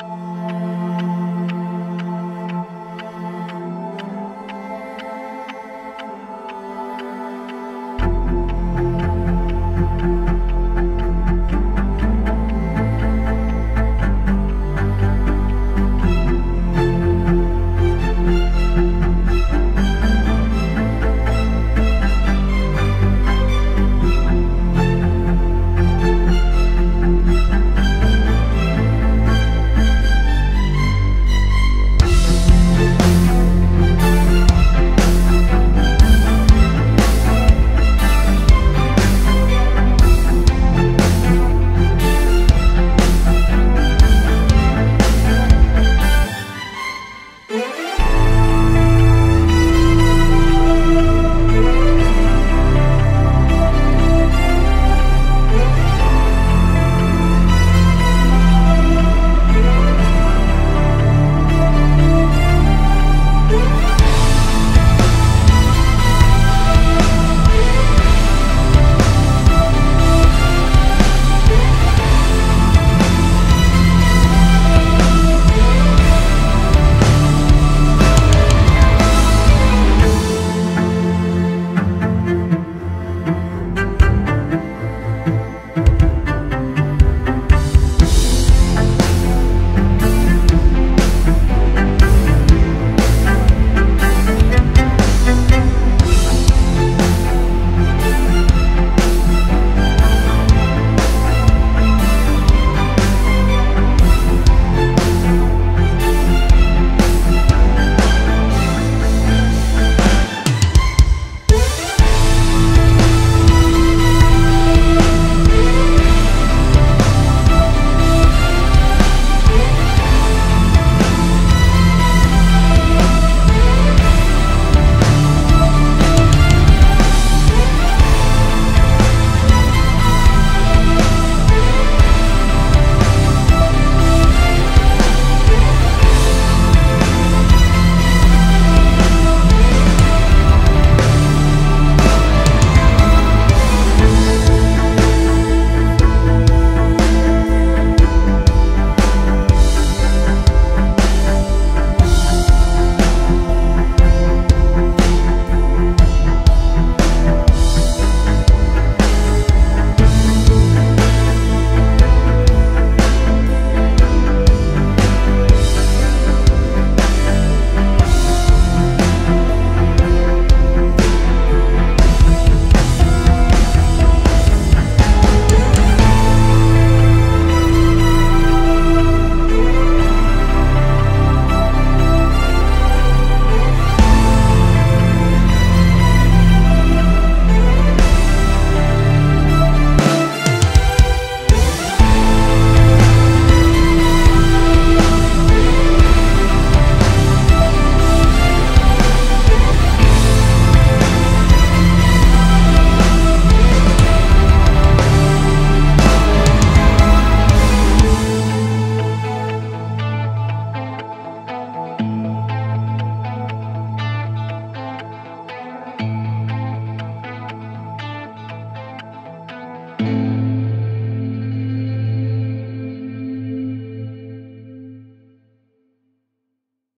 Música